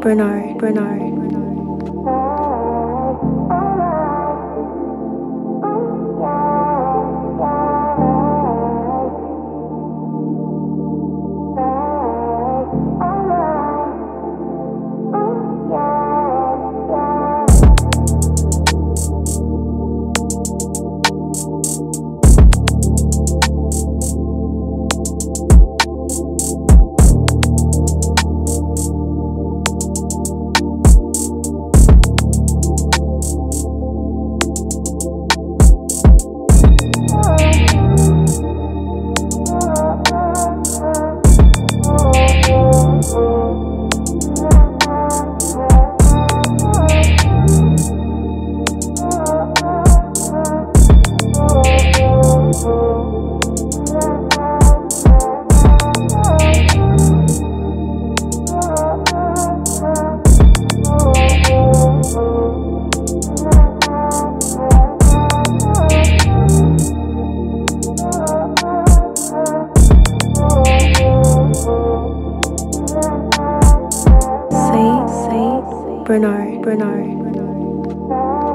Bernard, Bernard. Bernard, Bernard, Bernard.